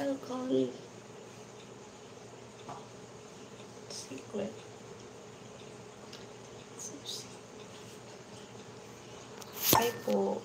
Alcohol. Secret. Ay po.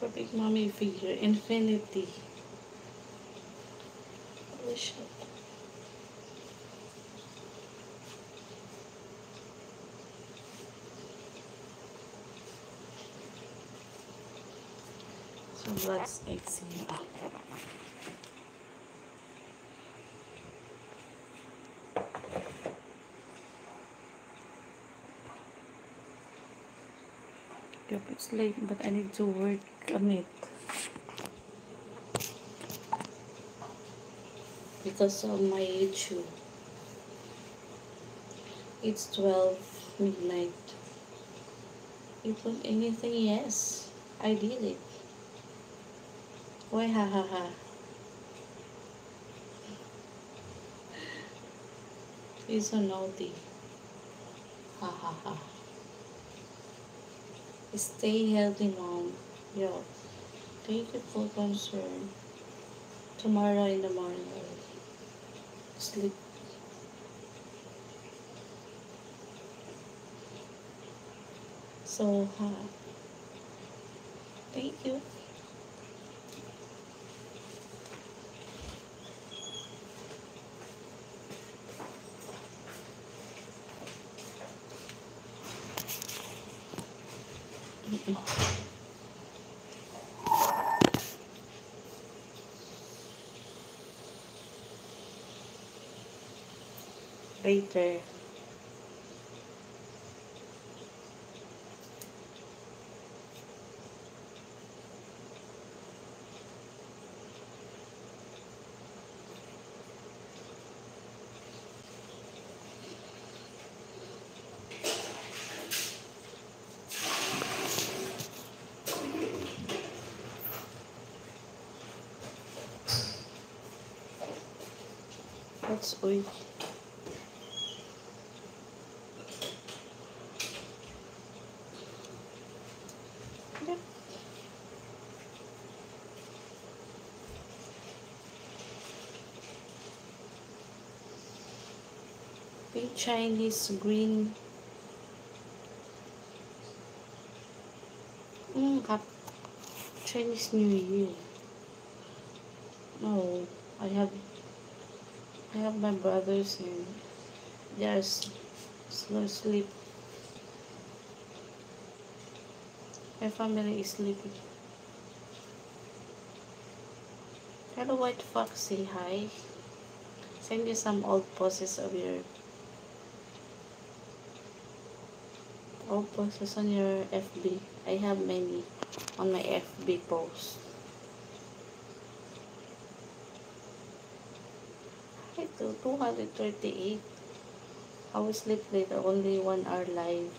Perfect mommy figure. Infinity. Holy shit. So let's examine. Yep, it's late, but I need to work on it. Because of my YouTube. It's 12 midnight. You put anything? Yes. I did it. Why ha ha ha? You're so naughty. Ha ha ha. Stay healthy, mom. Yo, thank you for concern. Tomorrow in the morning, sleep. So, ha. Thank you. aquí. Later. Oil. Yeah. Pink Chinese green. Mm. Chinese New Year. No, I have I have my brothers and they are slow sleep. My family is sleeping. Hello, White Fox. Say hi. Send you some old poses of your old poses on your FB. I have many on my FB post. Ito, 238. I will sleep later, only one hour live.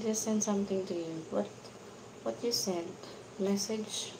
Just send something to you. What what you sent? Message?